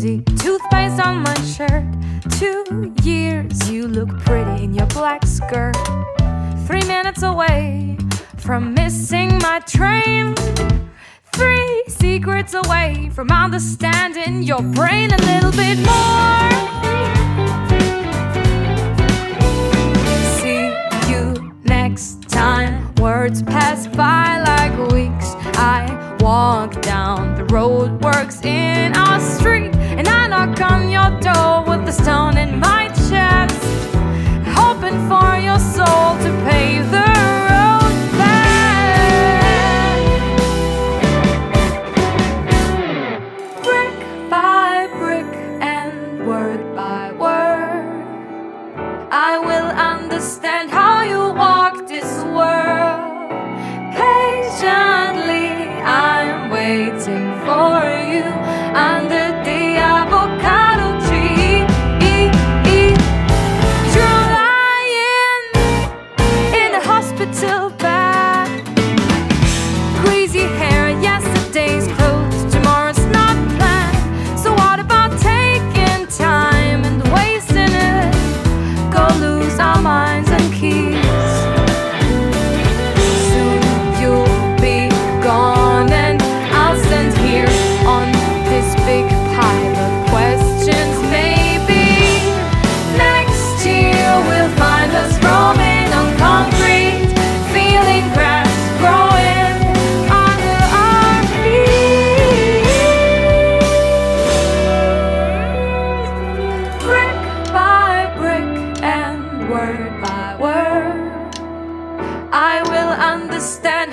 crazy. Toothpaste on my shirt. Two years, you look pretty in your black skirt. Three minutes away from missing my train. Three secrets away from understanding your brain a little bit more. understand how you want. I will understand